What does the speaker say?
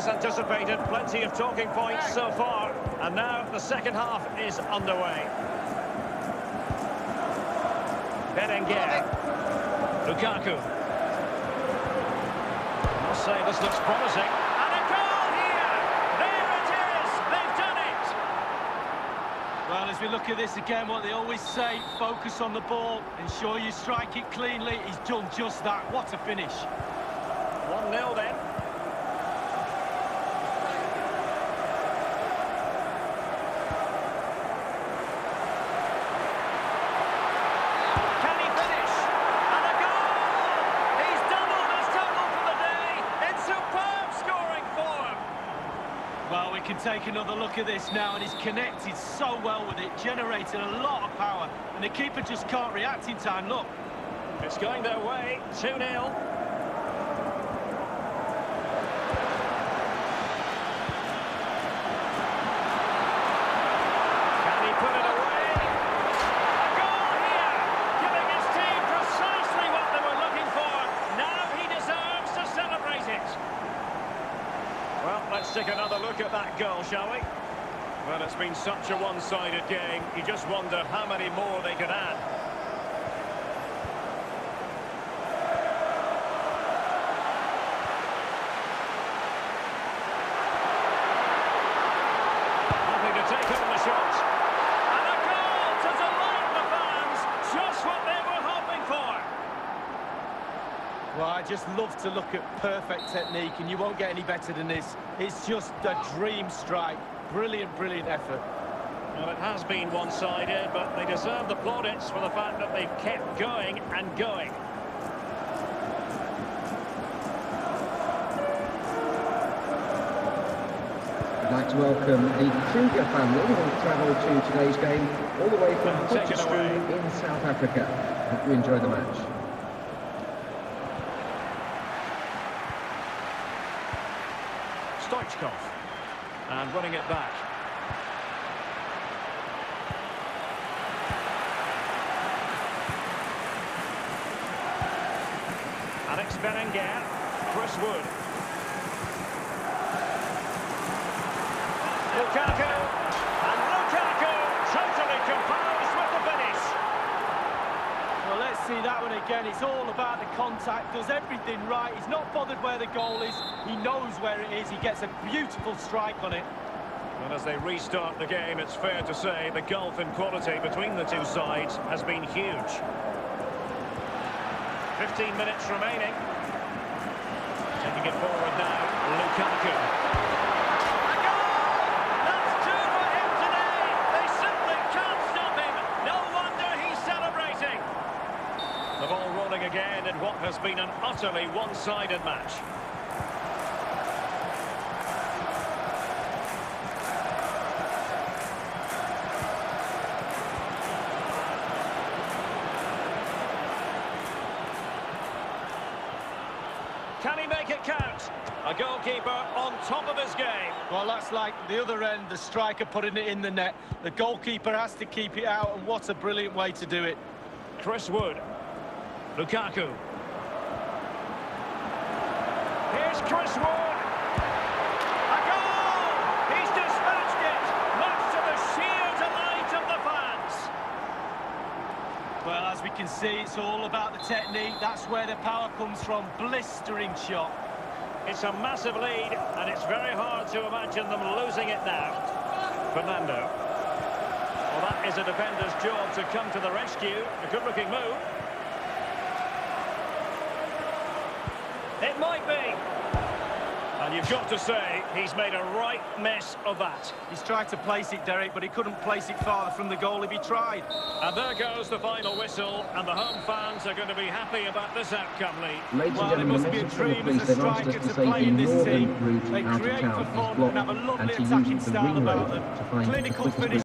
As anticipated, plenty of talking points so far. And now the second half is underway. Berenguer. Lukaku. I must say this looks promising. And a goal here! There it is! They've done it! Well, as we look at this again, what they always say, focus on the ball, ensure you strike it cleanly. He's done just that. What a finish. 1-0 then. Can he finish? And a goal! He's doubled his total for the day in superb scoring form. Well, we can take another look at this now, and he's connected so well with it, generating a lot of power, and the keeper just can't react in time. Look, It's going their way, 2-0. Can he put it away? A goal here, giving his team precisely what they were looking for. Now he deserves to celebrate it. Well, let's take another look at that goal, shall we? Well, it's been such a one-sided game. You just wonder how many more they could add. Happy to take on the shot. And a goal to delight the fans. Just what they were hoping for. Well, I just love to look at perfect technique, and you won't get any better than this. It's just a dream strike. Brilliant, brilliant effort. Well, it has been one-sided, but they deserve the plaudits for the fact that they've kept going and going. I'd like to welcome the Kruger family who have travelled to today's game all the way from Take Potchefstroom in South Africa. Hope you enjoy the match. And running it back. Alex Berenguer. Chris Wood. Lukaku. And Lukaku totally composed with the finish. Well, let's see It's all about the contact, does everything right. He's not bothered where the goal is. He knows where it is. He gets a beautiful strike on it. And as they restart the game, it's fair to say the gulf in quality between the two sides has been huge. 15 minutes remaining. Taking it forward now, Lukaku. A goal! That's two for him today! They simply can't stop him! No wonder he's celebrating! The ball rolling again in what has been an utterly one-sided match. Can he make it count? A goalkeeper on top of his game. Well, that's like the other end, the striker putting it in the net. The goalkeeper has to keep it out, and what a brilliant way to do it. Chris Wood. Lukaku. Here's Chris Wood. A goal! He's dispatched it, much to the sheer delight of the fans. Well, as we can see, it's all about the technique. That's where the power comes from. Blistering shot. It's a massive lead, and it's very hard to imagine them losing it now. Fernando. Well, that is a defender's job to come to the rescue. A good-looking move. It might be. And you've got to say, he's made a right mess of that. He's tried to place it, Derek, but he couldn't place it farther from the goal if he tried. And there goes the final whistle, and the home fans are going to be happy about this outcome, Lee. Ladies Well, and it must be a message from the dream as a they've asked striker to to play in this team. They create town for is fun and have a and lovely attacking the style about road them. to find the Clinical quickest finish